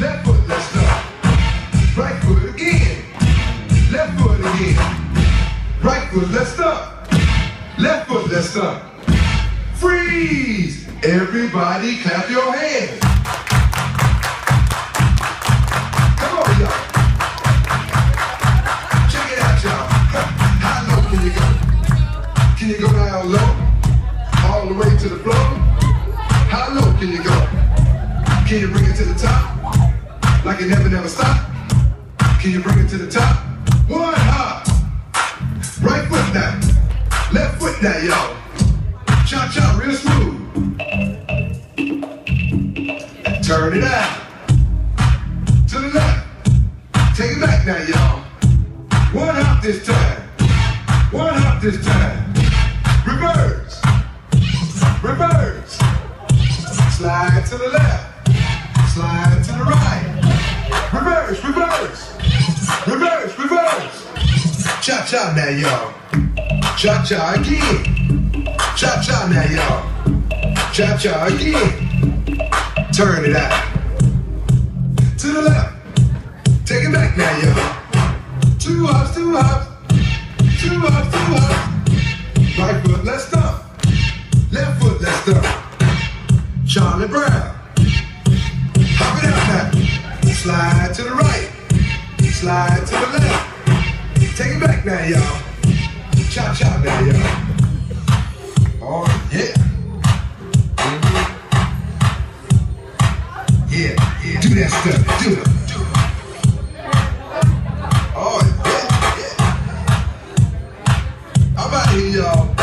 Left foot, let's. Right foot again. Left foot again. Right foot, let's. Left foot, let's. Freeze! Everybody clap your hands. Come on, y'all. Check it out, y'all. How low can you go? Can you go down low? All the way to the floor? How low can you go? Can you bring it to the top? Like it never, never stop? Can you bring it to the top? One hop. Right foot now. Left foot now, y'all. Cha cha, real smooth. Turn it out. To the left. Take it back now, y'all. One hop this time. One hop this time. Reverse. Reverse. Slide to the left. Cha now, y'all. Cha cha again. Cha cha now, y'all. Cha cha again. Turn it out. To the left. Take it back now, y'all. Two hops, two hops. Two hops, two hops. Right foot, let's stop. Left foot, let's stop. Charlie Brown. Hop it out now. Slide to the right. Slide to the left now, y'all. cha cha, now, y'all. Oh yeah. Mm-hmm. Yeah, yeah. Do that stuff. Do it. Do it. Oh yeah, yeah. I'm out here, y'all.